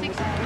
Six.